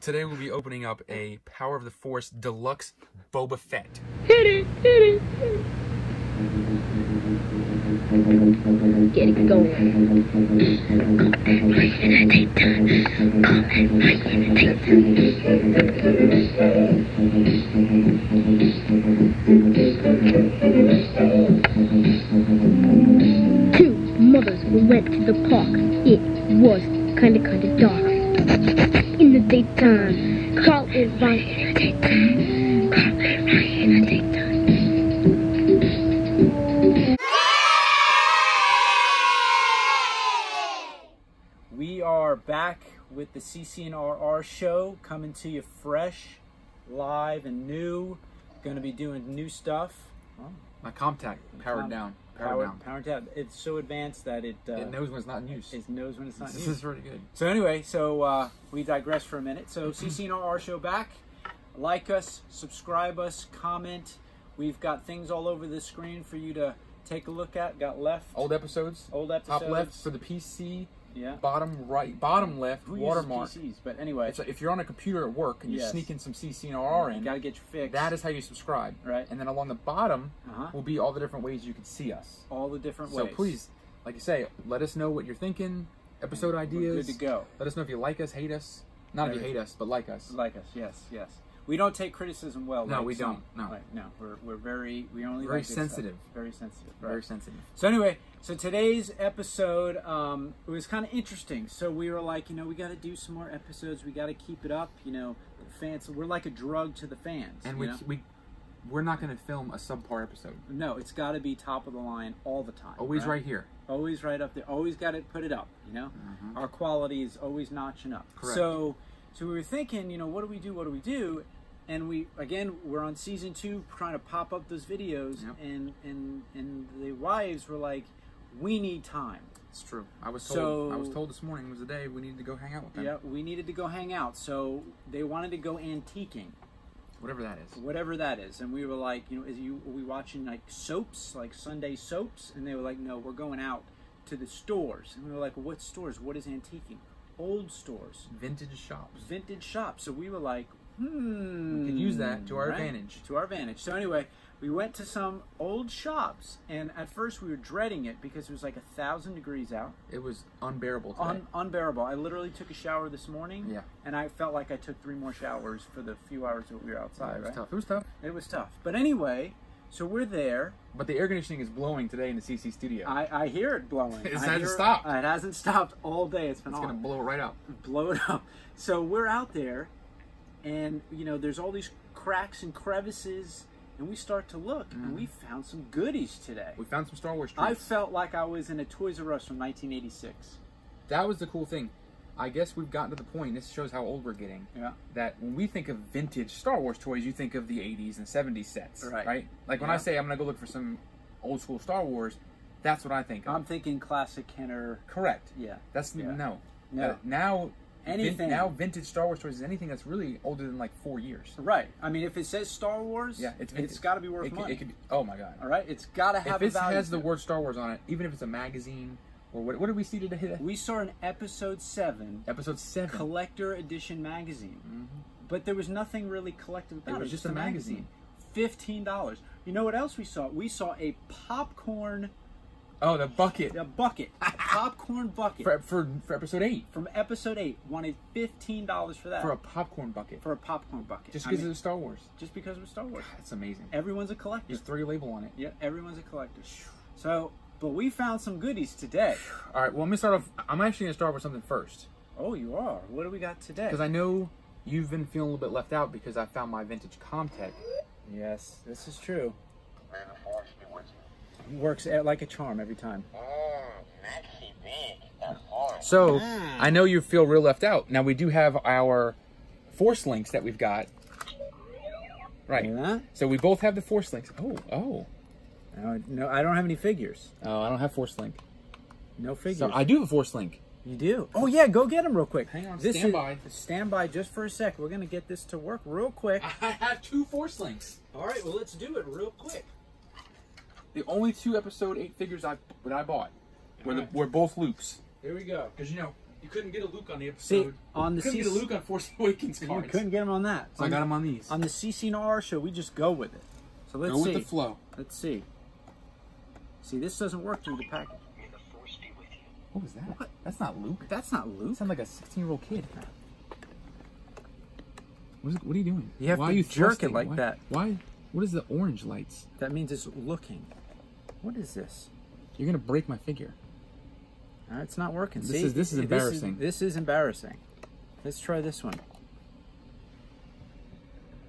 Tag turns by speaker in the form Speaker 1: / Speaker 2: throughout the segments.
Speaker 1: Today we'll be opening up a Power of the Force Deluxe Boba Fett.
Speaker 2: Hit it, hit it, it. Get going. Two mothers went to the park. It was kinda kinda dark. In the daytime, Carl and Ryan in the daytime. Carl and Ryan in the daytime.
Speaker 3: We are back with the CC and RR show coming to you fresh, live, and new. Going to be doing new stuff.
Speaker 1: My CommTech powered
Speaker 3: Com-
Speaker 1: down.
Speaker 3: Power,
Speaker 1: down.
Speaker 3: power tab. It's so advanced that it, uh,
Speaker 1: it knows when it's not in use.
Speaker 3: it knows when it's not
Speaker 1: This
Speaker 3: used.
Speaker 1: is really good.
Speaker 3: So anyway, so uh, we digress for a minute. So CC and RR show back. Like us, subscribe us, comment. We've got things all over the screen for you to take a look at. Got left,
Speaker 1: Old episodes.
Speaker 3: old episodes.
Speaker 1: Top left for the PC.
Speaker 3: Yeah.
Speaker 1: Bottom right. Bottom left.
Speaker 3: Who
Speaker 1: watermark.
Speaker 3: PCs? But anyway,
Speaker 1: It's like if you're on a computer at work and you're sneaking some CCNR
Speaker 3: you
Speaker 1: in,
Speaker 3: got to get your fix.
Speaker 1: that is how you subscribe.
Speaker 3: Right.
Speaker 1: And then along the bottom
Speaker 3: uh-huh.
Speaker 1: will be all the different ways you can see us.
Speaker 3: all the different
Speaker 1: So
Speaker 3: ways.
Speaker 1: So please, like you say, let us know what you're thinking. Episode
Speaker 3: We're
Speaker 1: ideas.
Speaker 3: good to go.
Speaker 1: Let us know if you like us, hate us. Not if you hate us, but like us.
Speaker 3: Like us, yes, yes. We don't take criticism well.
Speaker 1: No,
Speaker 3: like
Speaker 1: we
Speaker 3: some.
Speaker 1: don't, no.
Speaker 3: Right, no. We're, we're very we only
Speaker 1: Very
Speaker 3: like
Speaker 1: sensitive.
Speaker 3: Very sensitive. Right.
Speaker 1: Very sensitive.
Speaker 3: So anyway, so today's episode um, it was kind of interesting. So we were like, you know, we got to do some more episodes. We got to keep it up. You know, fans. We're like a drug to the fans.
Speaker 1: And
Speaker 3: you
Speaker 1: we
Speaker 3: know?
Speaker 1: we we're not going to film a subpar episode.
Speaker 3: no, it's got to be top of the line all the time.
Speaker 1: Always right, here.
Speaker 3: always right up there. Always got to put it up. You know, our quality is always notching up.
Speaker 1: Correct.
Speaker 3: So, so we were thinking, you know, what do we do? What do we do? And we again, we're on season two, trying to pop up those videos,
Speaker 1: Yep.
Speaker 3: and and and the wives were like, we need time.
Speaker 1: It's true. I was told. I was told this morning it was the day we needed to go hang out with them.
Speaker 3: Yeah, we needed to go hang out. So they wanted to go antiquing,
Speaker 1: Whatever that is.
Speaker 3: whatever that is. And we were like, you know, is you are we watching like soaps, like Sunday soaps? And they were like, no, we're going out to the stores. And we were like, what stores? What is antiquing? Old stores,
Speaker 1: Vintage shops.
Speaker 3: vintage shops. So we were like, hmm,
Speaker 1: We could use that to our
Speaker 3: right?
Speaker 1: advantage.
Speaker 3: To our advantage. So anyway, we went to some old shops, and at first we were dreading it because it was like a thousand degrees out.
Speaker 1: It was unbearable today.
Speaker 3: Un- unbearable. I literally took a shower this morning.
Speaker 1: Yeah.
Speaker 3: And I felt like I took three more showers for the few hours that we were
Speaker 1: Yeah,
Speaker 3: outside.
Speaker 1: it was
Speaker 3: right?
Speaker 1: tough. It was tough.
Speaker 3: It was tough. But anyway, so we're there.
Speaker 1: But the air conditioning is blowing today in the CC studio.
Speaker 3: I, I hear it blowing.
Speaker 1: It hasn't
Speaker 3: hear
Speaker 1: stopped.
Speaker 3: It hasn't stopped all day. It's been
Speaker 1: it's
Speaker 3: on.
Speaker 1: gonna blow it right up.
Speaker 3: blow it up. So we're out there, and you know, there's all these cracks and crevices, and we start to look, and we found some goodies today.
Speaker 1: We found some Star Wars
Speaker 3: I felt like I was in a Toys R Us from 1986.
Speaker 1: that was the cool thing. I guess we've gotten to the point. This shows how old we're getting.
Speaker 3: Yeah.
Speaker 1: That when we think of vintage Star Wars toys, you think of the 80s and 70s sets,
Speaker 3: Right.
Speaker 1: Like when
Speaker 3: Yeah.
Speaker 1: I say I'm gonna go look for some old school Star Wars, that's what I think of.
Speaker 3: I'm thinking classic Kenner.
Speaker 1: Correct.
Speaker 3: Yeah.
Speaker 1: That's
Speaker 3: Yeah.
Speaker 1: no.
Speaker 3: No.
Speaker 1: Uh, now, vin- now vintage Star Wars toys is anything that's really older than like four years.
Speaker 3: Right. I mean, if it says Star Wars,
Speaker 1: Yeah, it's
Speaker 3: it's got to be worth
Speaker 1: It could,
Speaker 3: money.
Speaker 1: it could be. Oh my god.
Speaker 3: All right, it's got to have
Speaker 1: If it has the word Star Wars on it, even if it's a magazine or what, what did we see today?
Speaker 3: we saw an episode seven,
Speaker 1: Episode seven.
Speaker 3: collector edition magazine,
Speaker 1: Mhm.
Speaker 3: but there was nothing really collective about it.
Speaker 1: It was just a magazine.
Speaker 3: Fifteen dollars. You know what else we saw? We saw a popcorn
Speaker 1: Oh, the bucket
Speaker 3: a bucket, popcorn bucket
Speaker 1: for, for for episode eight
Speaker 3: from episode eight. Wanted fifteen dollars for that
Speaker 1: for a popcorn bucket,
Speaker 3: for a popcorn bucket.
Speaker 1: just
Speaker 3: I
Speaker 1: because
Speaker 3: mean,
Speaker 1: it was Star Wars.
Speaker 3: just because it was Star Wars.
Speaker 1: That's amazing.
Speaker 3: Everyone's a collector.
Speaker 1: There's three label on it.
Speaker 3: Yeah, everyone's a collector. So, but we found some goodies today.
Speaker 1: All right. Well, let me start off. I'm actually gonna start with something first
Speaker 3: Oh, you are. What do we got today?
Speaker 1: because I know you've been feeling a little bit left out because I found my vintage CommTech.
Speaker 3: Yes, this is true.
Speaker 4: May the force be with you.
Speaker 3: Works like a charm every time.
Speaker 4: Oh, Maxi big and hard.
Speaker 1: So hmm. I know you feel real left out. Now we do have our force links that we've got. Right.
Speaker 3: That?
Speaker 1: So we both have the force links. Oh, oh.
Speaker 3: No, no, I don't have any figures.
Speaker 1: Oh, I don't have force link.
Speaker 3: No figures.
Speaker 1: So I do have a force link.
Speaker 3: you do? Oh yeah, go get them real quick.
Speaker 1: Hang on,
Speaker 3: This
Speaker 1: stand
Speaker 3: is-
Speaker 1: by.
Speaker 3: Stand by just for a sec. We're gonna get this to work real quick.
Speaker 1: I have two force links.
Speaker 3: All right, well let's do it real quick.
Speaker 1: The only two episode eight figures I that I bought were the,
Speaker 3: Alright.
Speaker 1: were both Luke's.
Speaker 3: Here we go.
Speaker 1: Because you know You couldn't get a Luke on the episode.
Speaker 3: See,
Speaker 1: episode.
Speaker 3: on the
Speaker 1: couldn't
Speaker 3: C-
Speaker 1: get a Luke on Force Awakens
Speaker 3: You couldn't get him on that.
Speaker 1: So I got him on these.
Speaker 3: on the CC and RR show. We just go with it. So let's see.
Speaker 1: Go
Speaker 3: see.
Speaker 1: with the flow.
Speaker 3: Let's see. See, this doesn't work through the package.
Speaker 4: May the force be with you.
Speaker 1: What was that? That's not Luke.
Speaker 3: That's not
Speaker 1: You
Speaker 3: Luke.
Speaker 1: sound like a 16 year old kid. What, is, what are you doing?
Speaker 3: You have
Speaker 1: Why
Speaker 3: to
Speaker 1: are you
Speaker 3: jerk it like
Speaker 1: Why-
Speaker 3: that.
Speaker 1: Why? What is the orange lights?
Speaker 3: That means it's looking. What is this?
Speaker 1: You're gonna break my figure.
Speaker 3: Uh, it's not working.
Speaker 1: This
Speaker 3: See?
Speaker 1: is- this is embarrassing.
Speaker 3: This is, embarrassing. Let's try this one.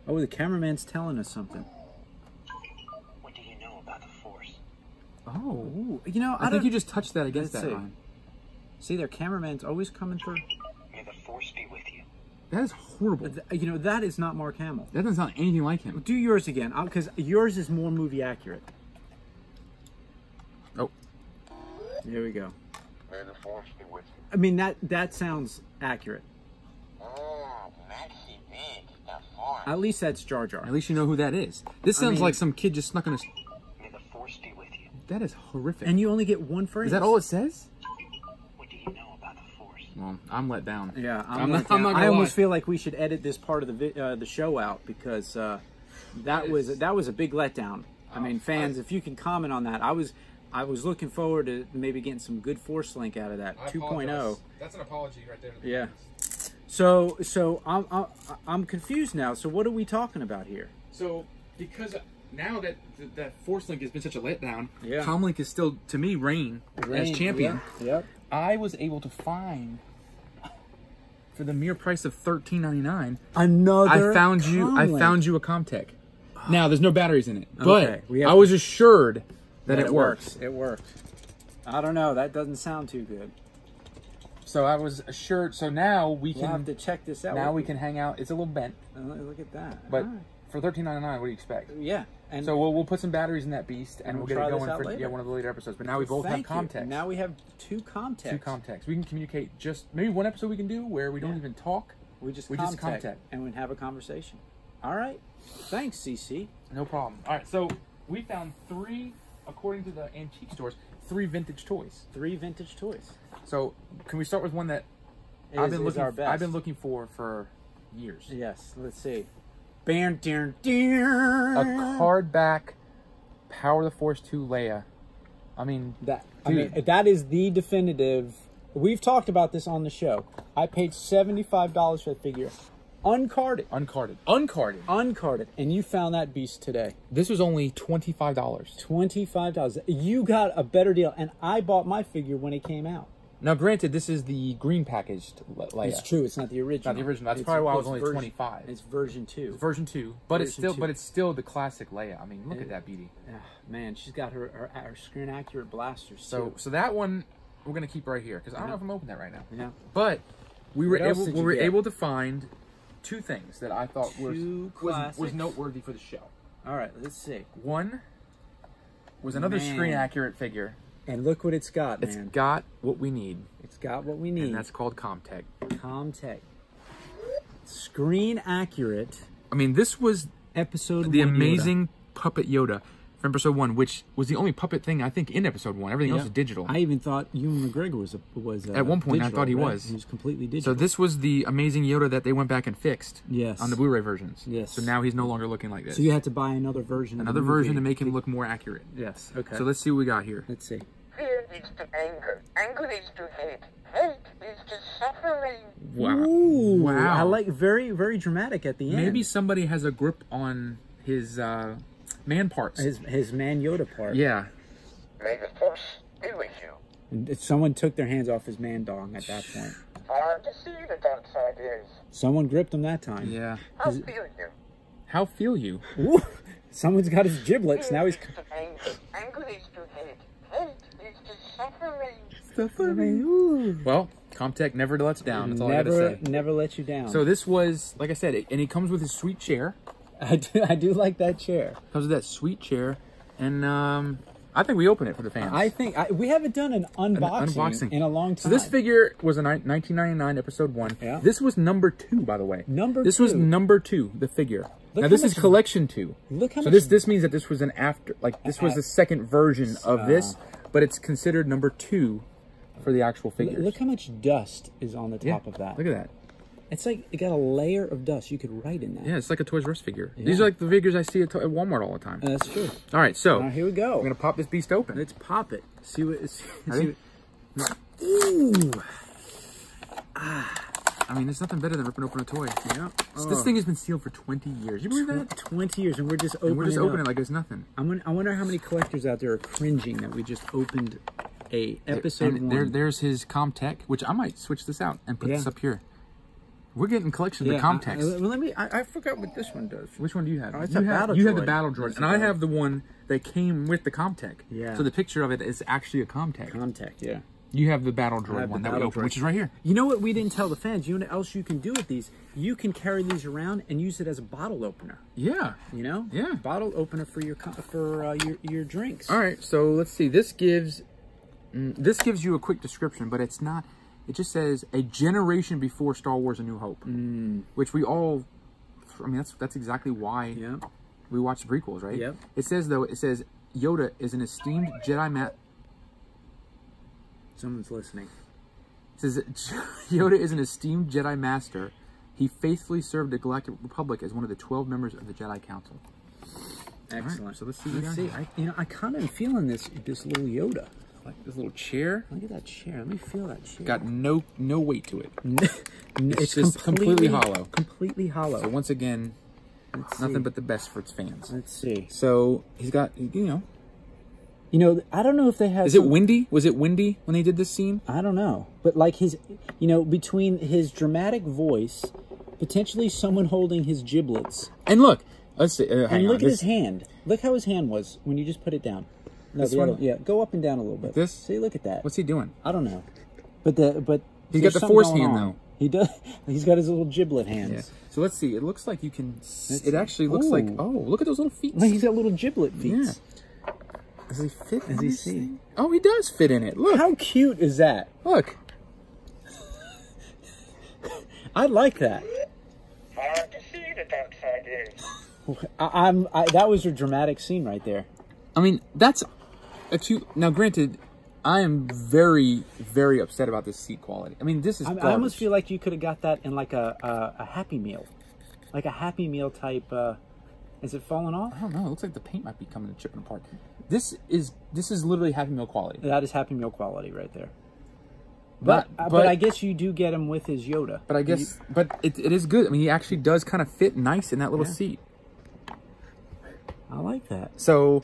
Speaker 3: Oh, the cameraman's telling us something.
Speaker 4: What do you know about the force?
Speaker 1: Oh.
Speaker 3: Ooh, you know, I,
Speaker 1: I, think
Speaker 3: don't-
Speaker 1: you just touched that against that
Speaker 3: see.
Speaker 1: line.
Speaker 3: see their cameraman's always coming through.
Speaker 4: May the force be with you.
Speaker 1: That is horrible.
Speaker 3: Th- You know, that is not Mark Hamill.
Speaker 1: That doesn't sound anything like him.
Speaker 3: Do yours again, because yours is more movie accurate.
Speaker 1: Oh.
Speaker 3: There we go.
Speaker 4: May the force be with you.
Speaker 3: I mean, that that sounds accurate.
Speaker 4: Oh, Maxie Big, the force.
Speaker 3: At least that's Jar Jar.
Speaker 1: At least you know who that is. This
Speaker 3: I
Speaker 1: sounds
Speaker 3: mean-
Speaker 1: like some kid just snuck on a.
Speaker 4: May the force be with you.
Speaker 1: That is horrific.
Speaker 3: And you only get one phrase.
Speaker 1: is that all it says?
Speaker 4: What do you know about the force?
Speaker 1: Well, I'm let down.
Speaker 3: Yeah, I'm,
Speaker 1: I'm
Speaker 3: let
Speaker 1: not- I'm not gonna
Speaker 3: I almost
Speaker 1: lie.
Speaker 3: feel like we should edit this part of the uh, the show out because uh, that was that was a big letdown. I mean, fans, if you can comment on that, I was I was looking forward to maybe getting some good Force Link out of that 2.0.
Speaker 1: That's an apology right there.
Speaker 3: Yeah. So so I'm, I'm I'm confused now. So what are we talking about here?
Speaker 1: So because now that that Force Link has been such a letdown,
Speaker 3: Yeah.
Speaker 1: Comlink is still to me reign, as champion.
Speaker 3: Yep.
Speaker 1: I was able to find for the mere price of thirteen ninety nine.
Speaker 3: Another.
Speaker 1: I found you. I found you a CommTech. Now there's no batteries in it,
Speaker 3: Okay,
Speaker 1: but
Speaker 3: we have
Speaker 1: I was assured that,
Speaker 3: That
Speaker 1: it, works.
Speaker 3: It worked. I don't know. That doesn't sound too good.
Speaker 1: So I was assured. So now we
Speaker 3: We'll
Speaker 1: can.
Speaker 3: have to check this out.
Speaker 1: now we can hang out. It's a little bent,
Speaker 3: Uh, Look at that.
Speaker 1: but
Speaker 3: right.
Speaker 1: for thirteen ninety nine, what do you expect?
Speaker 3: yeah. And
Speaker 1: So we'll, we'll put some batteries in that beast, and,
Speaker 3: And
Speaker 1: we'll,
Speaker 3: we'll
Speaker 1: get it going for
Speaker 3: later.
Speaker 1: yeah one of the later episodes. But now we both
Speaker 3: Thank
Speaker 1: have
Speaker 3: you. Now we have two CommTechs.
Speaker 1: two CommTechs. We can communicate just maybe one episode we can do where we don't
Speaker 3: Yeah.
Speaker 1: even talk.
Speaker 3: We just
Speaker 1: We
Speaker 3: CommTech,
Speaker 1: just CommTech.
Speaker 3: and we have a conversation. All right. Thanks, CC.
Speaker 1: No problem. All right, so we found three, according to the antique stores, three vintage toys.
Speaker 3: Three vintage toys.
Speaker 1: So can we start with one that
Speaker 3: Is,
Speaker 1: I've been looking?
Speaker 3: our best.
Speaker 1: I've been looking for for years.
Speaker 3: Yes. Let's see. Bam, dear,
Speaker 1: A
Speaker 3: dear.
Speaker 1: card back, Power of the Force two Leia. I mean,
Speaker 3: That I mean, that is the definitive. We've talked about this on the show. I paid seventy five dollars for that figure, uncarded,
Speaker 1: uncarded, uncarded.
Speaker 3: uncarded, and you found that beast today.
Speaker 1: This was only twenty five dollars.
Speaker 3: Twenty five dollars. You got a better deal, and I bought my figure when it came out.
Speaker 1: Now, granted, this is the green packaged Le- Leia.
Speaker 3: It's true. It's not the original.
Speaker 1: Not the original. That's
Speaker 3: It's-
Speaker 1: probably why I was only
Speaker 3: version-
Speaker 1: 25.
Speaker 3: It's version two.
Speaker 1: version two, but it's still,
Speaker 3: two.
Speaker 1: but it's still the classic Leia. I mean, look
Speaker 3: Yeah.
Speaker 1: at that beauty.
Speaker 3: Ah, man, she's got her her, her screen accurate blasters.
Speaker 1: So,
Speaker 3: too.
Speaker 1: so that one we're gonna keep right here because I don't know if I'm opening that right now.
Speaker 3: yeah,
Speaker 1: But we were
Speaker 3: What else
Speaker 1: able we were
Speaker 3: get?
Speaker 1: able to find two things that I thought was
Speaker 3: Two
Speaker 1: was, was
Speaker 3: classics.
Speaker 1: noteworthy for the show.
Speaker 3: all right. Let's see.
Speaker 1: One was another
Speaker 3: Man.
Speaker 1: screen accurate figure.
Speaker 3: And look what it's got,
Speaker 1: It's
Speaker 3: man.
Speaker 1: got what we need,
Speaker 3: it's got what we need.
Speaker 1: and that's called CommTech.
Speaker 3: CommTech. Screen accurate
Speaker 1: I mean, this was
Speaker 3: episode
Speaker 1: the
Speaker 3: one Yoda.
Speaker 1: amazing puppet Yoda from episode one, which was the only puppet thing I think in episode one. Everything else is digital.
Speaker 3: I even thought Ewan McGregor was a, was uh
Speaker 1: At one point, I thought he
Speaker 3: right?
Speaker 1: was.
Speaker 3: He was completely digital.
Speaker 1: so this was the amazing Yoda that they went back and fixed.
Speaker 3: Yes.
Speaker 1: On the Blu-ray versions.
Speaker 3: Yes.
Speaker 1: So now he's no longer looking like this.
Speaker 3: So you had to buy another version.
Speaker 1: Another
Speaker 3: of the
Speaker 1: version to make him look more accurate.
Speaker 3: Yes. Okay.
Speaker 1: So let's see what we got here.
Speaker 3: let's see.
Speaker 4: Fear leads to anger. Anger leads to hate. Hate leads to suffering.
Speaker 1: Wow.
Speaker 3: Ooh,
Speaker 1: Wow.
Speaker 3: I like very very dramatic at the end.
Speaker 1: Maybe somebody has a grip on his uh, man parts.
Speaker 3: his his man Yoda part.
Speaker 1: yeah.
Speaker 4: May the force be with you.
Speaker 3: Someone took their hands off his man dong at that point.
Speaker 4: Hard to see the dark side is.
Speaker 3: Someone gripped him that time.
Speaker 1: Yeah.
Speaker 4: How
Speaker 3: Is it-
Speaker 4: feel you?
Speaker 1: How feel you?
Speaker 3: Ooh, someone's got his giblets. Now he's.
Speaker 4: Fear leads to anger. Anger leads to hate. Hate leads to suffering.
Speaker 3: Ooh.
Speaker 1: Well, CommTech never lets down. That's all I
Speaker 3: never,
Speaker 1: gotta say.
Speaker 3: never let you down.
Speaker 1: So this was, like I said, it, and he comes with his sweet chair.
Speaker 3: I do, I do like that chair.
Speaker 1: Comes with that sweet chair, and um, I think we open it for the fans.
Speaker 3: I think I, we haven't done an unboxing,
Speaker 1: unboxing.
Speaker 3: in a long time.
Speaker 1: So this figure was a ni- 1999 episode one.
Speaker 3: Yeah.
Speaker 1: This was number two, by the way.
Speaker 3: Number
Speaker 1: This was number two, the figure.
Speaker 3: Look
Speaker 1: now this is collection two.
Speaker 3: Look how
Speaker 1: so
Speaker 3: much-
Speaker 1: this this means that this was an after, like this was
Speaker 3: Uh,
Speaker 1: the second version of this, but it's considered number two for the actual figures.
Speaker 3: Look how much dust is on the
Speaker 1: Yeah,
Speaker 3: top of that.
Speaker 1: Look at that.
Speaker 3: It's like it got a layer of dust. You could write in that.
Speaker 1: Yeah, it's like a Toys R Us figure. These are like the figures I see at, at Walmart all the time.
Speaker 3: Uh, That's true.
Speaker 1: all right, so
Speaker 3: Now here we go.
Speaker 1: we're gonna pop this beast open.
Speaker 3: Let's pop it. See what. See,
Speaker 1: Ready?
Speaker 3: what
Speaker 1: Ooh. I mean, there's nothing better than ripping open a toy.
Speaker 3: yeah.
Speaker 1: This thing has been sealed for 20 years. You believe that?
Speaker 3: Twenty years, and we're just
Speaker 1: And
Speaker 3: opening.
Speaker 1: we're just
Speaker 3: it
Speaker 1: opening it like it's nothing.
Speaker 3: I'm gonna, I wonder how many collectors out there are cringing that we just opened a episode
Speaker 1: and
Speaker 3: one.
Speaker 1: there, there's his CommTech, which I might switch this out and put
Speaker 3: Yeah.
Speaker 1: this up here. We're getting collections of
Speaker 3: yeah,
Speaker 1: the CommTechs.
Speaker 3: I- I- well, let me. I, I forgot what this one does.
Speaker 1: Which one do you have?
Speaker 3: Oh, it's
Speaker 1: you
Speaker 3: a
Speaker 1: have,
Speaker 3: Battle
Speaker 1: You have the Battle Droid,
Speaker 3: It's
Speaker 1: and I
Speaker 3: Battle-
Speaker 1: have the one that came with the CommTech.
Speaker 3: Yeah.
Speaker 1: So the picture of it is actually a CommTech.
Speaker 3: Contact, yeah.
Speaker 1: You have the Battle Droid one that we opened, which is right here.
Speaker 3: You know what we didn't tell the fans? You know what else you can do with these? You can carry these around and use it as a bottle opener.
Speaker 1: Yeah.
Speaker 3: You know?
Speaker 1: Yeah.
Speaker 3: Bottle opener for your for uh, your your drinks.
Speaker 1: All right, so let's see. This gives mm, this gives you a quick description, but it's not. It just says a generation before Star Wars: A New Hope, mm. which we all. I mean, that's that's exactly why
Speaker 3: Yeah.
Speaker 1: we watch the prequels, right?
Speaker 3: Yep.
Speaker 1: It says though, it says Yoda is an esteemed Jedi ma-
Speaker 3: Someone's listening.
Speaker 1: It says Yoda is an esteemed Jedi Master. He faithfully served the Galactic Republic as one of the twelve members of the Jedi Council.
Speaker 3: Excellent.
Speaker 1: so let's see
Speaker 3: Let's see. I, you know, I kind of am feeling this this little Yoda.
Speaker 1: Like this little chair,
Speaker 3: Look at that chair. Let me feel that chair.
Speaker 1: got no no weight to it.
Speaker 3: it's,
Speaker 1: just completely hollow.
Speaker 3: Completely hollow.
Speaker 1: So once again,
Speaker 3: Let's
Speaker 1: nothing
Speaker 3: see.
Speaker 1: but the best for its fans.
Speaker 3: Let's see.
Speaker 1: So he's got, you know,
Speaker 3: You know, I don't know if they had.
Speaker 1: is it
Speaker 3: some-
Speaker 1: windy? Was it windy when they did this scene?
Speaker 3: I don't know, but like his, you know, between his dramatic voice, potentially someone holding his giblets,
Speaker 1: And look, let's see. Uh,
Speaker 3: and look
Speaker 1: on,
Speaker 3: at
Speaker 1: this-
Speaker 3: his hand. Look how his hand was when you just put it down. No,
Speaker 1: This
Speaker 3: the other
Speaker 1: one?
Speaker 3: yeah, go up and down a little bit.
Speaker 1: this?
Speaker 3: See, look at that.
Speaker 1: What's he doing?
Speaker 3: I don't know, but the but
Speaker 1: He's
Speaker 3: there's
Speaker 1: got the force hand,
Speaker 3: on.
Speaker 1: though.
Speaker 3: He does. He's got his little giblet hands.
Speaker 1: Yeah. So let's see. It looks like you can.
Speaker 3: Let's
Speaker 1: it
Speaker 3: see.
Speaker 1: actually looks like. Oh, look at those little feet.
Speaker 3: Like he's got little giblet feet.
Speaker 1: Yeah. Does he fit?
Speaker 3: Does
Speaker 1: in
Speaker 3: he
Speaker 1: this
Speaker 3: see?
Speaker 1: thing? Oh, he does fit in it. Look,
Speaker 3: How cute is that?
Speaker 1: look.
Speaker 3: I like that.
Speaker 4: Hard to see the dark side is.
Speaker 3: I, I'm. I, that was a dramatic scene right there.
Speaker 1: I mean, that's Now, granted, I am very, very upset about this seat quality. I mean, this is.
Speaker 3: I, I almost feel like you could have got that in like a, a a Happy Meal, like a Happy Meal type. Uh, is it falling off?
Speaker 1: I don't know. It looks like the paint might be coming and chipping apart. This is this is literally Happy Meal quality.
Speaker 3: That is Happy Meal quality right there. But
Speaker 1: But-
Speaker 3: uh,
Speaker 1: but-
Speaker 3: but I guess you do get him with his Yoda.
Speaker 1: But I guess, but it, it is good. I mean, he actually does kind of fit nice in that little
Speaker 3: Yeah.
Speaker 1: seat.
Speaker 3: I like that.
Speaker 1: So,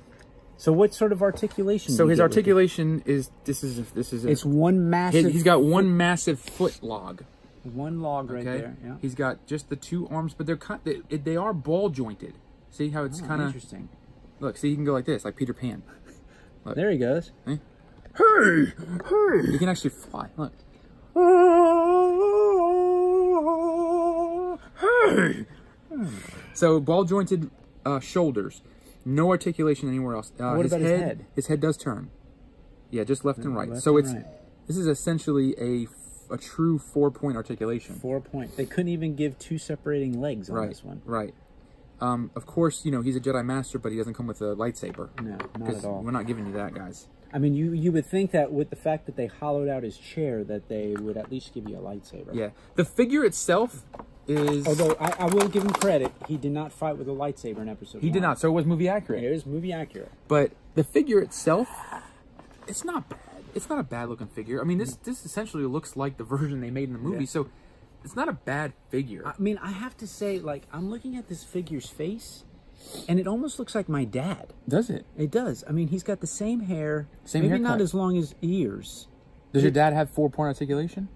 Speaker 3: So what sort of articulation?
Speaker 1: so
Speaker 3: you
Speaker 1: his
Speaker 3: get with it?
Speaker 1: articulation is this is this is a,
Speaker 3: It's one massive.
Speaker 1: he- he's got one massive foot log.
Speaker 3: one log right
Speaker 1: Okay,
Speaker 3: there. Yeah.
Speaker 1: he's got just the two arms, but they're kind they, they are ball jointed. See how it's
Speaker 3: Oh,
Speaker 1: kind of
Speaker 3: interesting.
Speaker 1: look. See, he can go like this, like Peter Pan.
Speaker 3: There he goes.
Speaker 1: Hey, hey! He can actually fly. Look. Hey! So ball jointed uh, shoulders, no articulation anywhere else. Uh,
Speaker 3: What about his head?
Speaker 1: His head does turn. Yeah, just left and right.
Speaker 3: left
Speaker 1: so
Speaker 3: and
Speaker 1: it's
Speaker 3: right.
Speaker 1: this is essentially a a true four point articulation.
Speaker 3: Four point. They couldn't even give two separating legs on
Speaker 1: right.
Speaker 3: this one.
Speaker 1: Right. Um, of course, you know he's a Jedi Master, but he doesn't come with a lightsaber.
Speaker 3: No, not at all.
Speaker 1: We're not giving you that, guys.
Speaker 3: I mean, you you would think that with the fact that they hollowed out his chair, that they would at least give you a lightsaber.
Speaker 1: Yeah. The figure itself is.
Speaker 3: Although I, I will give him credit, he did not fight with a lightsaber in episode.
Speaker 1: he did not, so it was movie accurate.
Speaker 3: It was movie accurate.
Speaker 1: But the figure itself, it's not bad. It's not a bad looking figure. I mean, this this essentially looks like the version they made in the movie,
Speaker 3: Yeah.
Speaker 1: so it's not a bad figure.
Speaker 3: I mean, I have to say, like, I'm looking at this figure's face, and it almost looks like my dad.
Speaker 1: Does it?
Speaker 3: It does. I mean, he's got the same hair,
Speaker 1: Same
Speaker 3: maybe
Speaker 1: haircut.
Speaker 3: not as long as ears.
Speaker 1: Does your dad have four point articulation?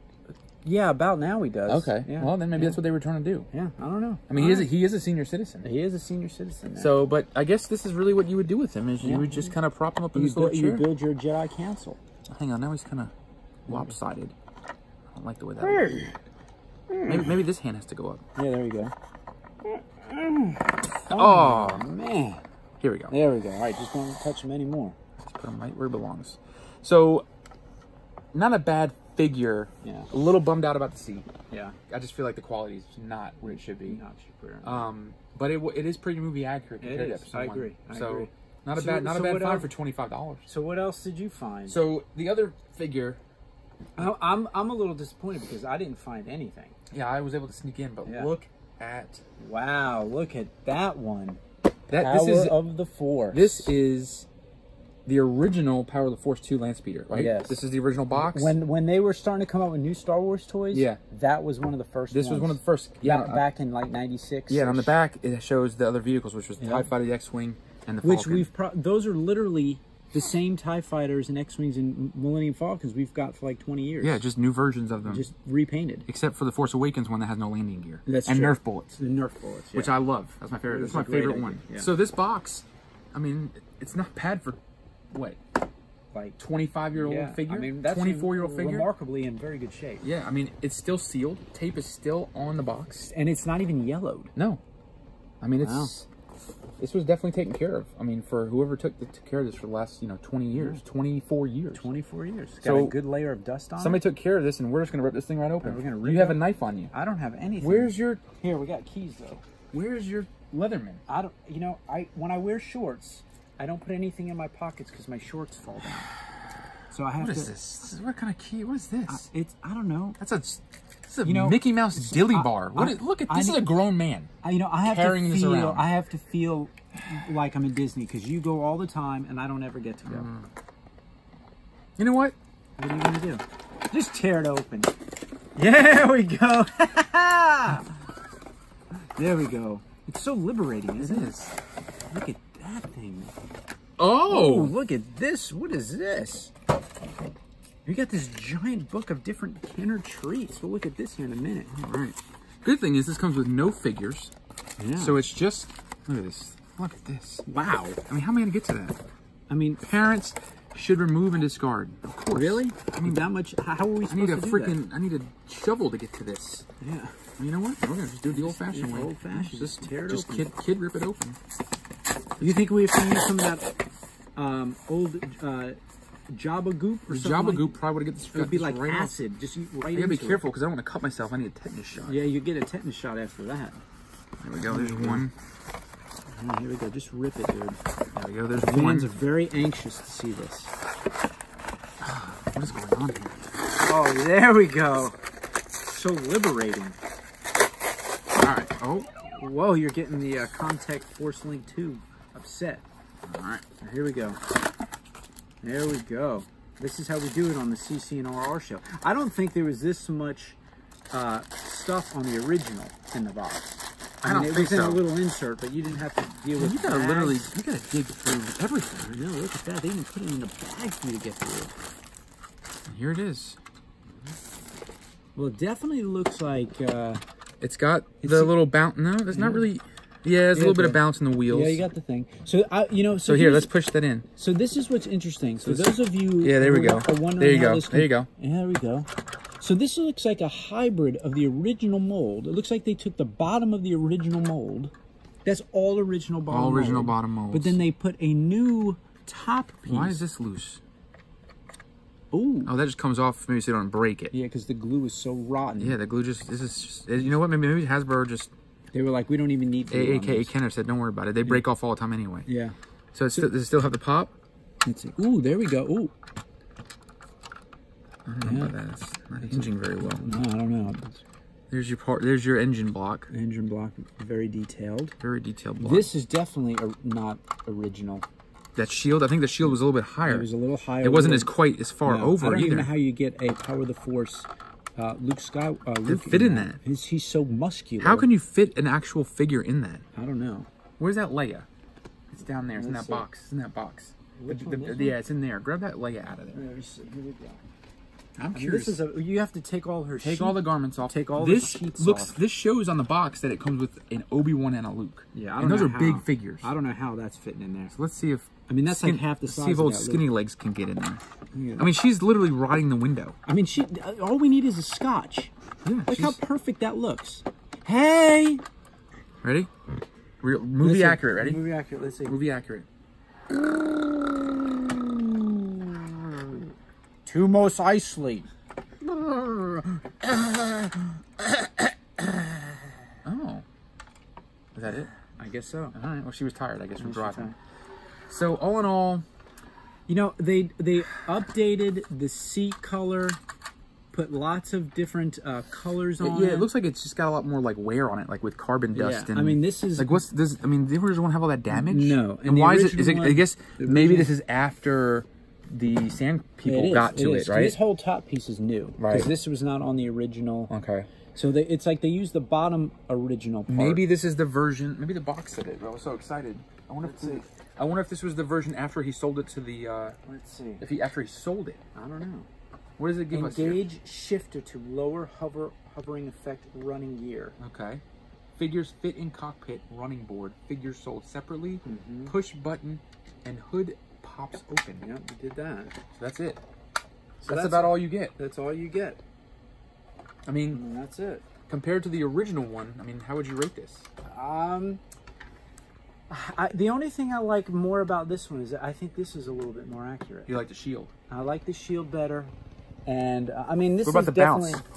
Speaker 3: Yeah, about now he does.
Speaker 1: Okay.
Speaker 3: Yeah.
Speaker 1: Well, then maybe
Speaker 3: yeah.
Speaker 1: that's what they were trying to do.
Speaker 3: Yeah, I don't know.
Speaker 1: I mean, he is a, he is a senior citizen.
Speaker 3: he is a senior citizen. Now.
Speaker 1: So, but I guess this is really what you would do with him is you
Speaker 3: Yeah.
Speaker 1: would just kind of prop him up in
Speaker 3: you,
Speaker 1: this little
Speaker 3: build, you build your Jedi Council.
Speaker 1: Hang on, now he's kind of lopsided. I don't like the way that. looks. Maybe maybe this hand has to go up.
Speaker 3: Yeah, there you go.
Speaker 1: Oh,
Speaker 3: Man,
Speaker 1: here we go.
Speaker 3: there we go. All right, just don't touch him anymore.
Speaker 1: Just put him right where he belongs. So, not a bad figure.
Speaker 3: Yeah.
Speaker 1: A little bummed out about the seat.
Speaker 3: Yeah,
Speaker 1: I just feel like the quality is not where it should be.
Speaker 3: not super.
Speaker 1: Um, but it it is pretty movie accurate
Speaker 3: It
Speaker 1: compared to
Speaker 3: I
Speaker 1: one.
Speaker 3: agree. I
Speaker 1: so
Speaker 3: agree.
Speaker 1: not a
Speaker 3: So-
Speaker 1: bad not
Speaker 3: so
Speaker 1: a bad find
Speaker 3: else-
Speaker 1: for twenty five dollars.
Speaker 3: so what else did you find?
Speaker 1: So the other figure
Speaker 3: I'm I'm a little disappointed because I didn't find anything.
Speaker 1: Yeah, I was able to sneak in, but
Speaker 3: Yeah.
Speaker 1: look at
Speaker 3: Wow, look at that one.
Speaker 1: that.
Speaker 3: Power
Speaker 1: this is
Speaker 3: of the Force.
Speaker 1: this is the original Power of the Force two land speeder, right?
Speaker 3: Yes.
Speaker 1: This is the original box.
Speaker 3: when when they were starting to come out with new Star Wars toys.
Speaker 1: Yeah.
Speaker 3: that was one of the first.
Speaker 1: this was one of the first.
Speaker 3: yeah
Speaker 1: Yeah,
Speaker 3: back in like '96.
Speaker 1: yeah. and On the back, it shows the other vehicles, which was the
Speaker 3: Yeah.
Speaker 1: Tie Fighter, the X-wing, and the
Speaker 3: which
Speaker 1: Falcon.
Speaker 3: we've pro- those are literally the same Tie Fighters and X-wings and Millennium Falcons we've got for like 20 years.
Speaker 1: yeah, just new versions of them,
Speaker 3: just repainted.
Speaker 1: except for the Force Awakens one that has no landing gear
Speaker 3: That's
Speaker 1: and
Speaker 3: true.
Speaker 1: Nerf bullets.
Speaker 3: The Nerf bullets,
Speaker 1: which. I love. That's my favorite. That's my favorite
Speaker 3: idea,
Speaker 1: one.
Speaker 3: yeah.
Speaker 1: So this box, I mean, it's not bad for what
Speaker 3: like
Speaker 1: twenty five year old
Speaker 3: yeah,
Speaker 1: figure,
Speaker 3: I mean, that's
Speaker 1: twenty four year old figure.
Speaker 3: remarkably in very good shape,
Speaker 1: Yeah, I mean, it's still sealed. Tape is still on the box.
Speaker 3: and it's not even yellowed.
Speaker 1: No, I mean it's
Speaker 3: Wow.
Speaker 1: This was definitely taken care of. I mean, for whoever took, took care of this for the last you know twenty years, twenty four years.
Speaker 3: 24 years. Got
Speaker 1: So-
Speaker 3: a good layer of dust on
Speaker 1: Somebody
Speaker 3: it.
Speaker 1: took care of this, and we're just gonna rip this thing right open.
Speaker 3: We're gonna
Speaker 1: you have
Speaker 3: it
Speaker 1: a knife on you.
Speaker 3: I don't have anything.
Speaker 1: Where's your
Speaker 3: here? We got keys though.
Speaker 1: Where's your Leatherman?
Speaker 3: I don't. You know, I when I wear shorts, I don't put anything in my pockets because my shorts fall down. So I have
Speaker 1: What
Speaker 3: to.
Speaker 1: is this? This What kind of key? What is this?
Speaker 3: It's. I don't know.
Speaker 1: That's a. This is a
Speaker 3: You know,
Speaker 1: Mickey Mouse dilly
Speaker 3: I-
Speaker 1: bar. What
Speaker 3: I-
Speaker 1: is- look at
Speaker 3: I
Speaker 1: this is a grown man.
Speaker 3: I, you know, I have
Speaker 1: Carrying
Speaker 3: to
Speaker 1: this
Speaker 3: feel.
Speaker 1: around.
Speaker 3: I have to feel like I'm in Disney because you go all the time and I don't ever get to go.
Speaker 1: Mm. You know what?
Speaker 3: What are you gonna do? Just tear it open. There we go. there we go. It's so liberating, isn't it?
Speaker 1: is.
Speaker 3: Look at that thing. Oh,
Speaker 1: Oh,
Speaker 3: look at this. What is this? You got this giant book of different Kenner treats. We'll look at this here in a minute.
Speaker 1: all right. Good thing is this comes with no figures,
Speaker 3: Yeah.
Speaker 1: so it's just look at this. Look at this.
Speaker 3: wow.
Speaker 1: I mean, how am I gonna get to that?
Speaker 3: I mean,
Speaker 1: Parents should remove and discard. Of course.
Speaker 3: really? I mean, that much? How are we
Speaker 1: I need a
Speaker 3: to
Speaker 1: freaking. I need a shovel to get to this.
Speaker 3: Yeah.
Speaker 1: You know what? We're gonna just do it the old-fashioned way.
Speaker 3: old-fashioned.
Speaker 1: Just
Speaker 3: Tear it
Speaker 1: just
Speaker 3: open.
Speaker 1: kid kid rip it open.
Speaker 3: You think we have to use some of that um, old uh, Jabba goop or something?
Speaker 1: Jabba
Speaker 3: like-
Speaker 1: goop probably would get this.
Speaker 3: It would be like
Speaker 1: right off.
Speaker 3: acid. Just eat right
Speaker 1: I gotta be careful because I don't want to cut myself. I need a tetanus shot.
Speaker 3: Yeah, you get a tetanus shot after that.
Speaker 1: There we go. There's one.
Speaker 3: Oh, here we go. Just rip it, dude.
Speaker 1: There we go. There's
Speaker 3: Fans
Speaker 1: one.
Speaker 3: are very anxious to see this.
Speaker 1: What is going on here?
Speaker 3: Oh, there we go. So liberating.
Speaker 1: All right. Oh.
Speaker 3: Whoa, you're getting the uh, Contact Force Link 2 upset.
Speaker 1: All right.
Speaker 3: Here we go. There we go. This is how we do it on the CC&RR show. I don't think there was this much uh, stuff on the original in the box.
Speaker 1: I don't
Speaker 3: mean, it
Speaker 1: think
Speaker 3: was in a little insert, but you didn't have to deal with
Speaker 1: You gotta
Speaker 3: bags.
Speaker 1: literally. You gotta dig through everything.
Speaker 3: I know, look at that. They even put it in a bag for you to get through.
Speaker 1: And here it is.
Speaker 3: Well, it definitely looks like. Uh,
Speaker 1: It's got
Speaker 3: It's-
Speaker 1: the little bounce. No, there's not really. Yeah, there's a little bit of bounce in the wheels.
Speaker 3: yeah, you got the thing. So, I, you know, so,
Speaker 1: so here, let's push that in.
Speaker 3: So this is what's interesting. So those of you,
Speaker 1: yeah, there we go. There you go. There you go.
Speaker 3: Yeah, there we go. So this looks like a hybrid of the original mold. It looks like they took the bottom of the original mold. That's all original bottom.
Speaker 1: All original
Speaker 3: mold.
Speaker 1: bottom molds.
Speaker 3: But then they put a new top piece.
Speaker 1: Why is this loose?
Speaker 3: Ooh.
Speaker 1: Oh, that just comes off maybe so you don't break it.
Speaker 3: Yeah, because the glue is so rotten.
Speaker 1: Yeah, the glue just. This is. Just, you know what? Maybe maybe Hasbro just.
Speaker 3: They were like, we don't even need
Speaker 1: AKA. Kenner said, "Don't worry about it. They break off all the time anyway."
Speaker 3: Yeah.
Speaker 1: So it's still, does it still have the pop?
Speaker 3: Let's see. Ooh, there we go. Ooh.
Speaker 1: I don't know about that. It's not hinging very well.
Speaker 3: No, I don't know.
Speaker 1: There's your part. There's your engine block.
Speaker 3: Engine block, very detailed.
Speaker 1: Very detailed block.
Speaker 3: This is definitely a, not original.
Speaker 1: that shield. I think the shield was a little bit higher.
Speaker 3: It was a little higher.
Speaker 1: It wasn't as quite as far
Speaker 3: No,
Speaker 1: over
Speaker 3: I don't
Speaker 1: either.
Speaker 3: even know how you get a Power of the Force uh, Luke Sky. Uh, Luke
Speaker 1: fit in that.
Speaker 3: He's, he's so muscular.
Speaker 1: How can you fit an actual figure in that?
Speaker 3: I don't know.
Speaker 1: Where's that Leia? It's down there. It's in
Speaker 3: Let's
Speaker 1: that
Speaker 3: see.
Speaker 1: box. It's in that box.
Speaker 3: Which
Speaker 1: The-
Speaker 3: one,
Speaker 1: the-
Speaker 3: this
Speaker 1: yeah, it's in there. Grab that Leia out of there.
Speaker 3: I'm
Speaker 1: I'm
Speaker 3: curious. This is a. You have to take all her.
Speaker 1: Take
Speaker 3: sheet-
Speaker 1: all the garments off.
Speaker 3: Take all the
Speaker 1: this
Speaker 3: sheets
Speaker 1: looks.
Speaker 3: off.
Speaker 1: This shows on the box that it comes with an Obi Wan and a Luke.
Speaker 3: Yeah, I
Speaker 1: and
Speaker 3: don't
Speaker 1: those
Speaker 3: know
Speaker 1: are big figures.
Speaker 3: I don't know how that's fitting in there.
Speaker 1: So let's see if.
Speaker 3: I mean, that's like
Speaker 1: skin-
Speaker 3: half the size.
Speaker 1: See if old skinny legs can get in there.
Speaker 3: Yeah.
Speaker 1: I mean, she's literally rotting the window.
Speaker 3: I mean, she. All we need is a scotch.
Speaker 1: Yeah.
Speaker 3: Look how perfect that looks. Hey.
Speaker 1: ready? Real, movie
Speaker 3: Listen,
Speaker 1: accurate. Ready?
Speaker 3: Movie accurate. Let's see.
Speaker 1: Movie accurate.
Speaker 3: Two most isley.
Speaker 1: Oh. Is that it?
Speaker 3: I guess so.
Speaker 1: All right. Well, she was tired, I guess, from
Speaker 3: She's
Speaker 1: driving.
Speaker 3: Tired.
Speaker 1: So all in all,
Speaker 3: You know, they they updated the seat color put lots of different uh, colors on. It.
Speaker 1: Yeah,
Speaker 3: on.
Speaker 1: it looks like it's just got a lot more like wear on it, like with carbon dust.
Speaker 3: Yeah,
Speaker 1: and
Speaker 3: I mean, this is-
Speaker 1: like what's this? I mean, the original one have all that damage?
Speaker 3: No,
Speaker 1: and,
Speaker 3: and
Speaker 1: why is it? Is it?
Speaker 3: original
Speaker 1: I guess
Speaker 3: the
Speaker 1: maybe this is after the sand people
Speaker 3: It is,
Speaker 1: got to it, right?
Speaker 3: This whole top piece is new
Speaker 1: Right.
Speaker 3: this was not on the original.
Speaker 1: okay.
Speaker 3: So they, it's like they used the bottom original part.
Speaker 1: Maybe this is the version. Maybe the box said it. I was so excited. I wonder if
Speaker 3: Let's
Speaker 1: the, I wonder if this was the version after he sold it to the. uh
Speaker 3: Let's see.
Speaker 1: If he after he sold it.
Speaker 3: I don't know.
Speaker 1: What does it give?
Speaker 3: Engage shifter to lower hover hovering effect running gear.
Speaker 1: Okay. Figures fit in cockpit running board. Figures sold separately.
Speaker 3: Mm-hmm.
Speaker 1: Push button and hood pops open.
Speaker 3: Yep, we did that.
Speaker 1: So that's it.
Speaker 3: So
Speaker 1: that's, about all you get.
Speaker 3: That's all you get.
Speaker 1: I mean,
Speaker 3: And that's it.
Speaker 1: compared to the original one, I mean, how would you rate this?
Speaker 3: Um, I, the only thing I like more about this one is that I think this is a little bit more accurate.
Speaker 1: You like the shield?
Speaker 3: I like the shield better, and uh, I mean this
Speaker 1: What about
Speaker 3: is
Speaker 1: the bounce?
Speaker 3: definitely.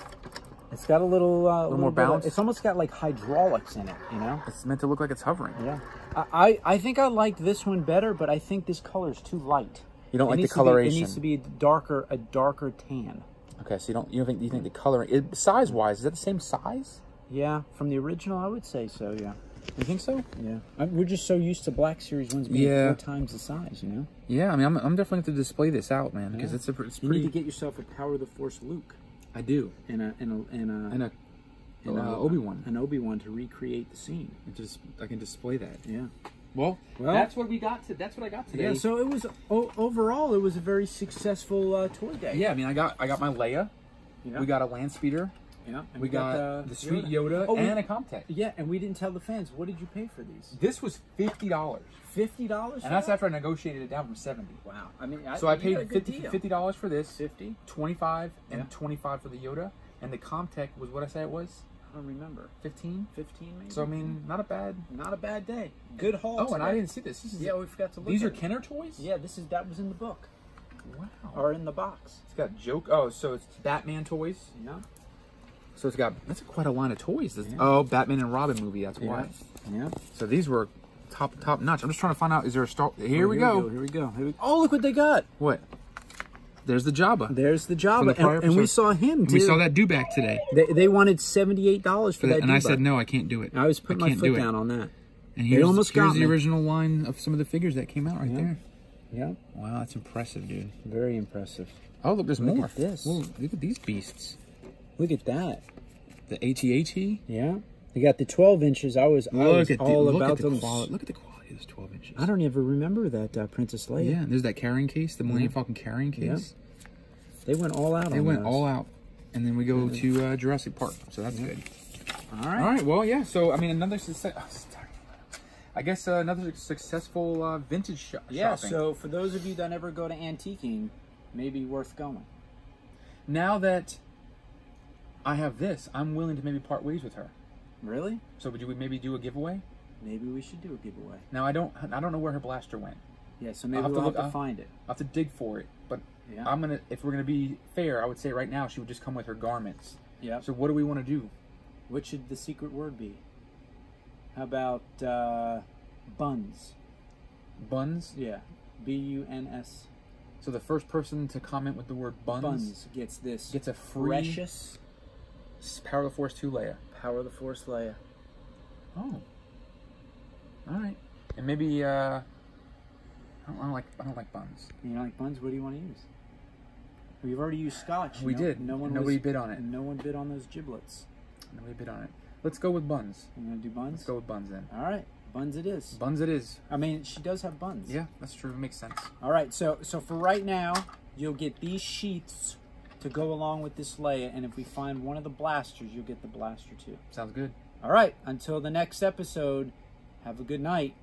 Speaker 3: It's got a little, uh, little,
Speaker 1: more
Speaker 3: bit of-
Speaker 1: bounce?
Speaker 3: it's almost got like hydraulics in it, you know.
Speaker 1: It's meant to look like it's hovering.
Speaker 3: Yeah, I, I I think I like this one better, but I think this color is too light.
Speaker 1: You don't
Speaker 3: It
Speaker 1: like the
Speaker 3: needs to be-
Speaker 1: coloration.
Speaker 3: it needs to be a darker, a darker tan.
Speaker 1: Okay, so you don't you don't think you think the coloring size wise is that the same size?
Speaker 3: Yeah, from the original, I would say so. Yeah,
Speaker 1: You think so?
Speaker 3: yeah. I, we're just so used to Black Series ones being
Speaker 1: Yeah.
Speaker 3: four times the size, you know.
Speaker 1: Yeah, I mean, I'm, I'm definitely going to display this out, man, because
Speaker 3: Yeah.
Speaker 1: it's a it's
Speaker 3: You
Speaker 1: pretty.
Speaker 3: need to get yourself a Power of the Force Luke
Speaker 1: I do,
Speaker 3: and a and a and a
Speaker 1: and a
Speaker 3: and
Speaker 1: uh, Obi Wan.
Speaker 3: an Obi Wan to recreate the scene.
Speaker 1: Just I can display that.
Speaker 3: Yeah.
Speaker 1: Well,
Speaker 3: Well-
Speaker 1: that's what we got. To, that's what I got today.
Speaker 3: Yeah, so it was o- overall it was a very successful uh, toy day.
Speaker 1: yeah, I mean, I got I got my Leia.
Speaker 3: yeah.
Speaker 1: We got a land speeder.
Speaker 3: Yeah. and
Speaker 1: We got the sweet Yoda,
Speaker 3: Oh, we-
Speaker 1: and a CommTech.
Speaker 3: Yeah, and we didn't tell the fans. What did you pay for these?
Speaker 1: This was fifty dollars,
Speaker 3: Fifty dollars.
Speaker 1: and that's after I negotiated it down from seventy.
Speaker 3: wow. I mean,
Speaker 1: So I
Speaker 3: got a
Speaker 1: paid fifty dollars for this,
Speaker 3: Fifty.
Speaker 1: 25 and
Speaker 3: Yeah.
Speaker 1: 25 for the Yoda, and the Comtech was what I said it was
Speaker 3: I don't remember.
Speaker 1: 15.
Speaker 3: Fifteen, maybe.
Speaker 1: So I mean, not a bad.
Speaker 3: not a bad day. Good haul.
Speaker 1: Oh, and I didn't see this. This is
Speaker 3: Yeah, we forgot to look.
Speaker 1: these are
Speaker 3: it.
Speaker 1: Kenner toys.
Speaker 3: Yeah, this is that was in the book
Speaker 1: Wow.
Speaker 3: or in the box.
Speaker 1: It's got joke. Oh, so it's Batman toys.
Speaker 3: Yeah.
Speaker 1: So it's got that's quite a line of toys.
Speaker 3: Yeah.
Speaker 1: Oh, Batman and Robin movie. That's why.
Speaker 3: Yeah.
Speaker 1: So these were top top notch. I'm just trying to find out. Is there a star? Here, we,
Speaker 3: Here
Speaker 1: go.
Speaker 3: Here we go. Here we Oh, look what they got.
Speaker 1: What? There's the Jabba.
Speaker 3: There's the Jabba,
Speaker 1: the
Speaker 3: and, and we saw him. Too.
Speaker 1: We saw that Dewback today,
Speaker 3: They, they wanted seventy eight dollars for that,
Speaker 1: and I said no, I can't do it.
Speaker 3: I was putting my
Speaker 1: can't
Speaker 3: foot
Speaker 1: do
Speaker 3: down on that.
Speaker 1: And here's,
Speaker 3: almost
Speaker 1: here's
Speaker 3: got
Speaker 1: the
Speaker 3: me.
Speaker 1: original line of some of the figures that came out right
Speaker 3: Yeah.
Speaker 1: there.
Speaker 3: Yeah,
Speaker 1: Wow, that's impressive, dude.
Speaker 3: very impressive.
Speaker 1: Oh, look, there's
Speaker 3: Look
Speaker 1: more.
Speaker 3: at this.
Speaker 1: Whoa, look at these beasts.
Speaker 3: Look at that.
Speaker 1: The AT-AT.
Speaker 3: Yeah, they got the twelve inches. I was, I was
Speaker 1: Look at the,
Speaker 3: all
Speaker 1: look
Speaker 3: about
Speaker 1: at the
Speaker 3: them.
Speaker 1: quality. Look at the quality of this 12 inches.
Speaker 3: I don't ever remember that uh, Princess Leia.
Speaker 1: Yeah, and there's that carrying case, the Millennium Falcon carrying case. Yeah.
Speaker 3: They went all out.
Speaker 1: They went
Speaker 3: those.
Speaker 1: all out. And then we go to uh, Jurassic Park, so that's good.
Speaker 3: All right.
Speaker 1: All right, well, yeah, so, I mean, another success. oh. I guess uh, another successful uh, vintage sh-
Speaker 3: Yeah.
Speaker 1: shopping.
Speaker 3: So for those of you that never go to antiquing, maybe worth going.
Speaker 1: now that I have this, I'm willing to maybe part ways with her.
Speaker 3: Really?
Speaker 1: So would you maybe do a giveaway?
Speaker 3: Maybe we should do a giveaway.
Speaker 1: Now I don't I don't know where her blaster went.
Speaker 3: Yeah. So maybe i
Speaker 1: have to
Speaker 3: we'll
Speaker 1: look-
Speaker 3: have to
Speaker 1: I'll-
Speaker 3: find it.
Speaker 1: I'll have to dig for it. But
Speaker 3: Yeah.
Speaker 1: I'm gonna if we're gonna be fair, I would say right now she would just come with her garments.
Speaker 3: Yeah.
Speaker 1: So what do we want to do?
Speaker 3: What should the secret word be? How about uh, buns?
Speaker 1: Buns.
Speaker 3: Yeah. B U N S.
Speaker 1: So the first person to comment with the word buns,
Speaker 3: Buns gets this.
Speaker 1: gets a free
Speaker 3: precious
Speaker 1: Power of the Force 2 Leia.
Speaker 3: power of the Force Leia.
Speaker 1: Oh. All right. And maybe uh I don't, I don't like I don't like buns.
Speaker 3: You know, like buns. What do you want to use? We've already used scotch.
Speaker 1: We
Speaker 3: know?
Speaker 1: did.
Speaker 3: No one.
Speaker 1: Nobody
Speaker 3: was,
Speaker 1: bid on it.
Speaker 3: No one bid on those giblets.
Speaker 1: Nobody bid on it. Let's go with buns.
Speaker 3: You gonna do buns?
Speaker 1: Let's go with buns then.
Speaker 3: All right, buns it is.
Speaker 1: Buns it is.
Speaker 3: I mean, she does have buns.
Speaker 1: Yeah, that's true. It makes sense.
Speaker 3: All right, so so for right now, you'll get these sheaths to go along with this Leia, and if we find one of the blasters, you'll get the blaster too.
Speaker 1: Sounds good.
Speaker 3: All right, until the next episode, have a good night.